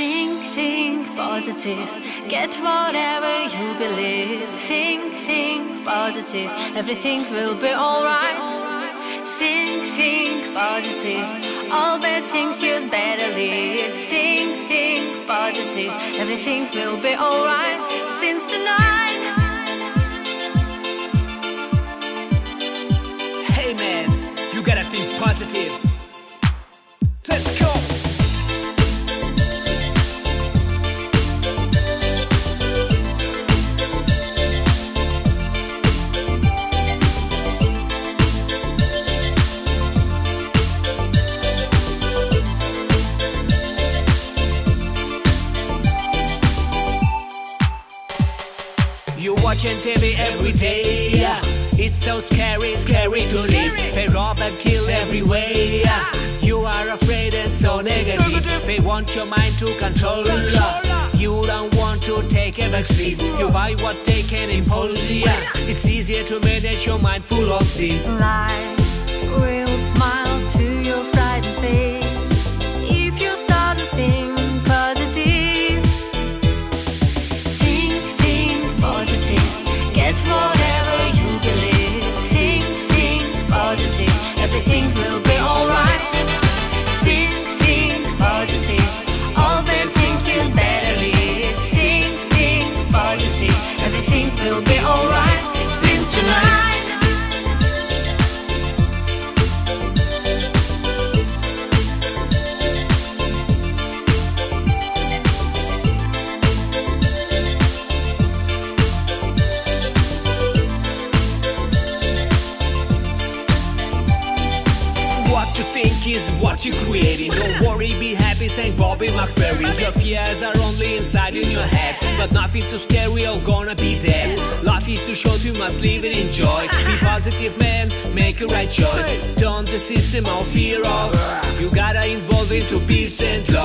Think, think positive. Get whatever you believe. Think, think positive. Everything will be alright. Think, think positive. All bad things you'd better leave. Think, think positive. Everything will be alright. Watching TV every day. It's so scary, scary to live. They rob and kill every way. You are afraid and so negative. They want your mind to control. You don't want to take a vaccine. You buy what they can impose. It's easier to manage your mind full of sin. Life will smile will be alright. Since tonight. What you think is what you're creating. Don't worry, be happy, saying Bobby McFerrin. Your fears are only inside in your head, but nothing too scary, all gonna be there. Too short, you must live it in joy. Be positive, man, make a right choice. Don't the system of fear off. You gotta involve into peace and love.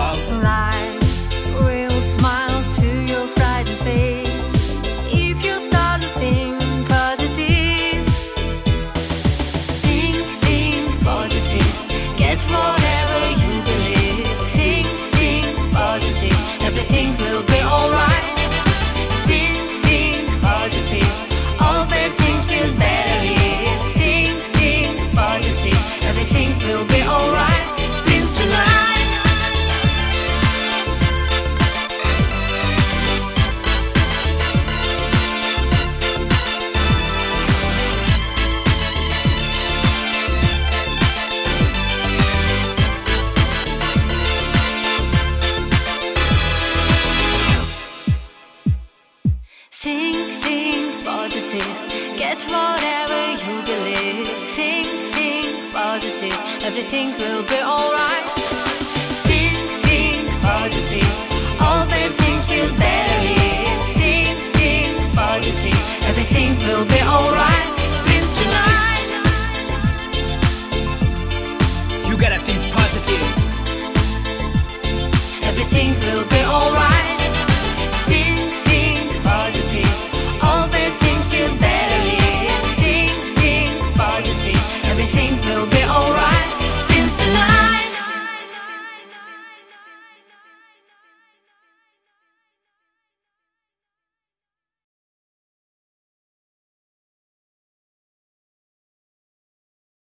Sing, sing positive, get whatever you believe. Sing, sing positive, everything will be alright. Sing, sing positive, all the things you better.